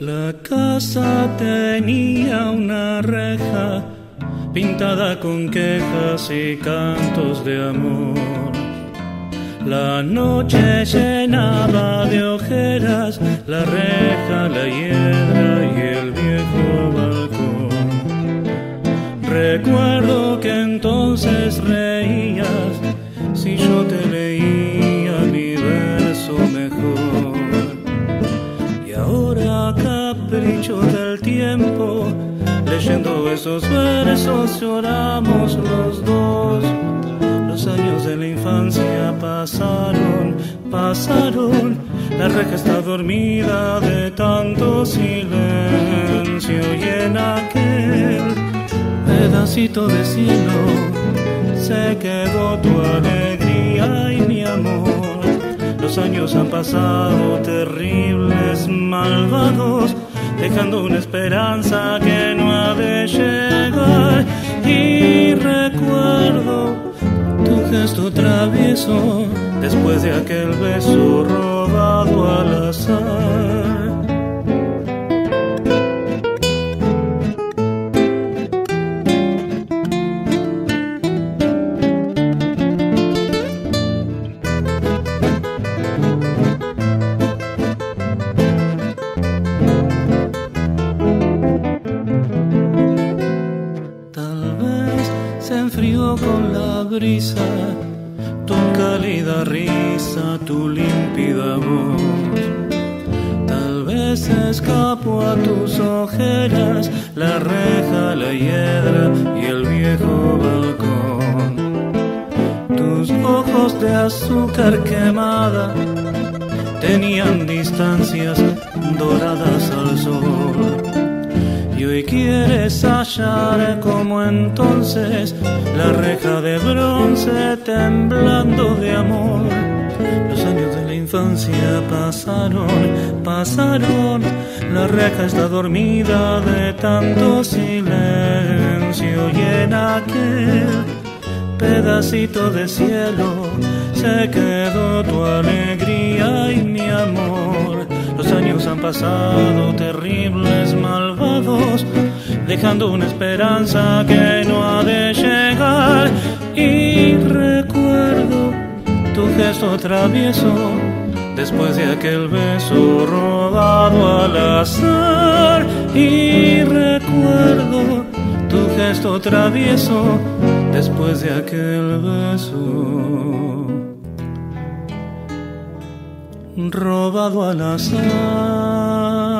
La casa tenía una reja pintada con quejas y cantos de amor. La noche llenaba de ojeras la reja, la hiedra y el viejo balcón. Recuerdo que entonces reías si yo te leía capricho del tiempo, leyendo esos versos lloramos los dos los años de la infancia pasaron, pasaron. La reja está dormida de tanto silencio y en aquel pedacito de cielo se quedó tu alegría y mi amor. Los años han pasado terribles, malvados, dejando una esperanza que no ha de llegar. Y recuerdo tu gesto travieso después de aquel beso robado al azar. Enfrió con la brisa tu cálida risa, tu límpida voz. Tal vez escapó a tus ojeras la reja, la hiedra y el viejo balcón. Tus ojos de azúcar quemada tenían distancias doradas al sol. Y quieres hallar como entonces la reja de bronce temblando de amor. Los años de la infancia pasaron, pasaron. La reja está dormida de tanto silencio y en aquel pedacito de cielo se quedó tu alegría y mi amor. Han pasado terribles, malvados, dejando una esperanza que no ha de llegar. Y recuerdo tu gesto travieso después de aquel beso robado al azar. Y recuerdo tu gesto travieso después de aquel beso robado al azar.